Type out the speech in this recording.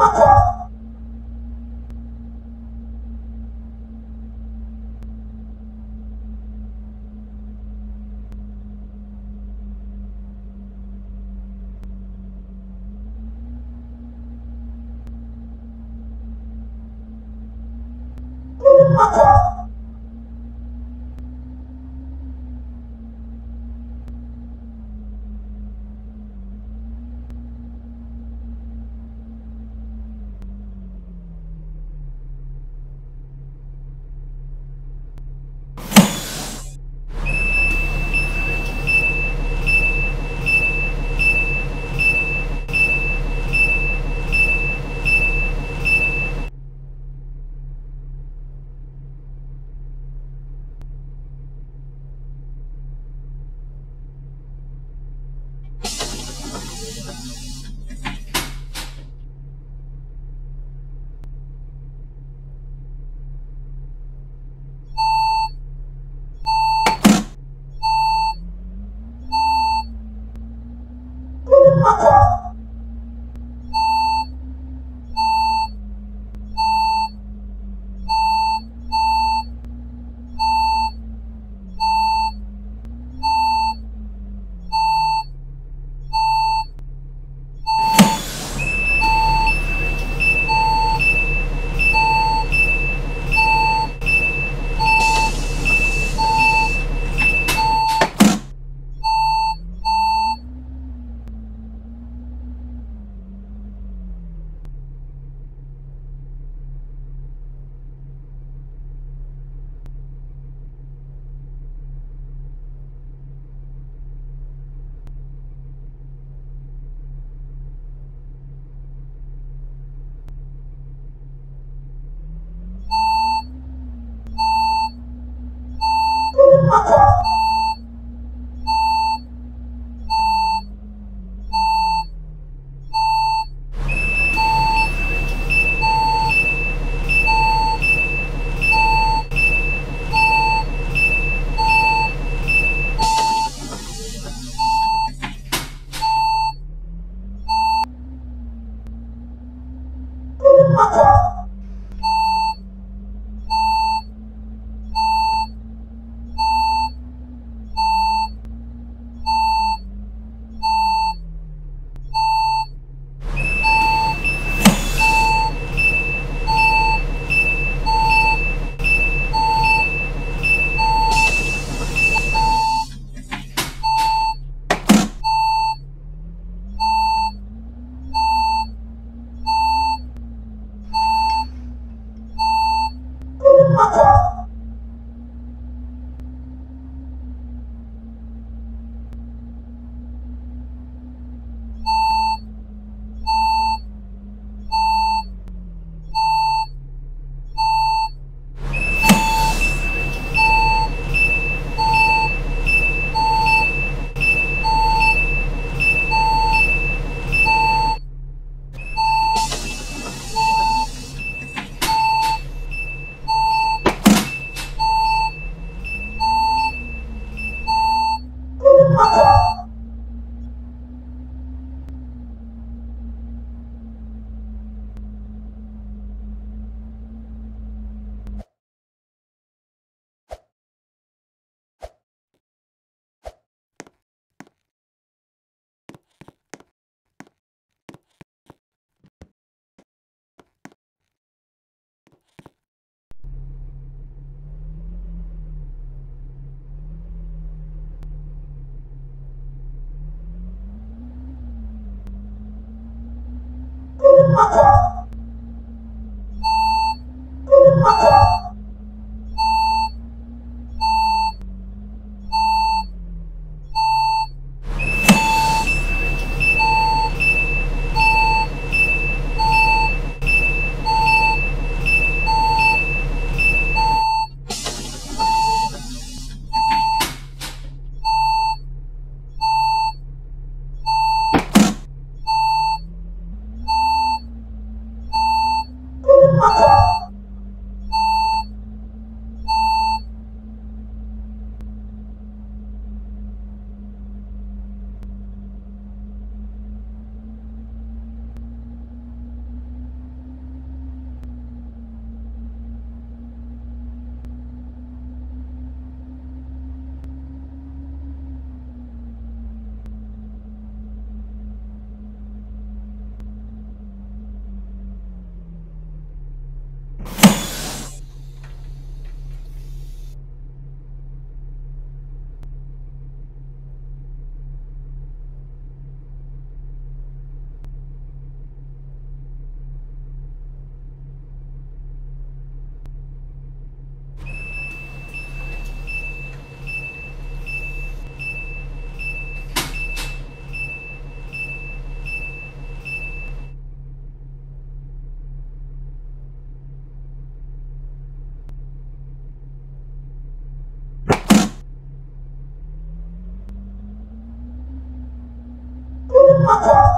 Oh, Música